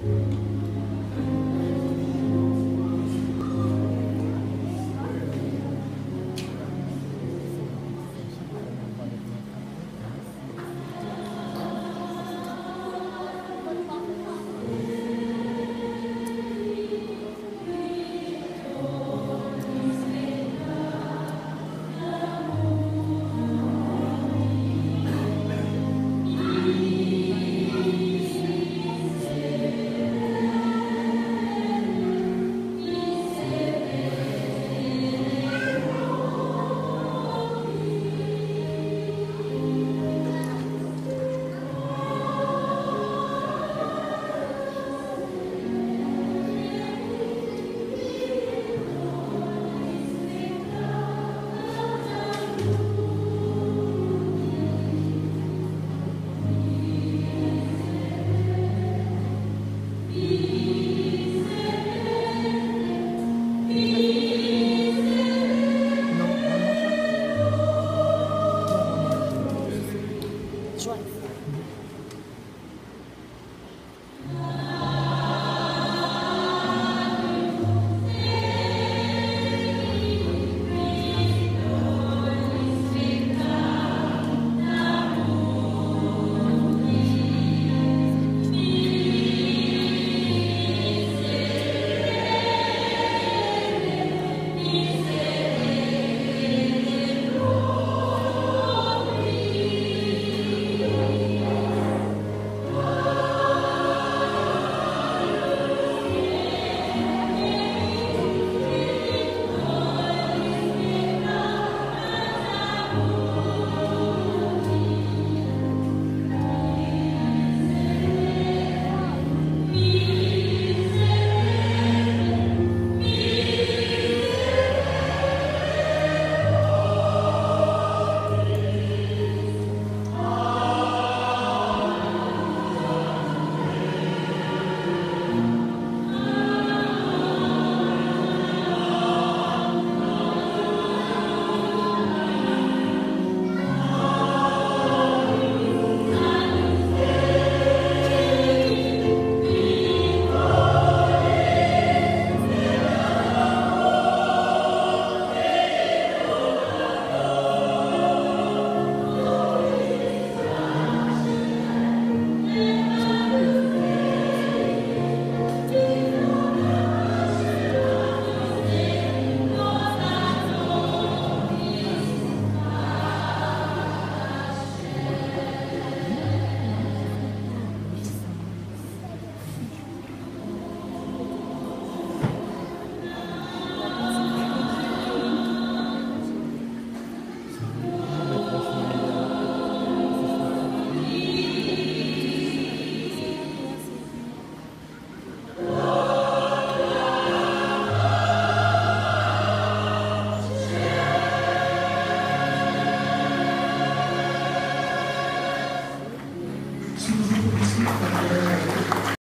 Thank life.